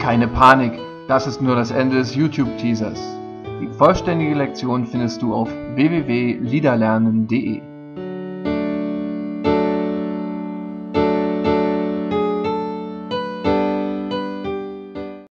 Keine Panik, das ist nur das Ende des YouTube-Teasers. Die vollständige Lektion findest du auf www.liederlernen.de.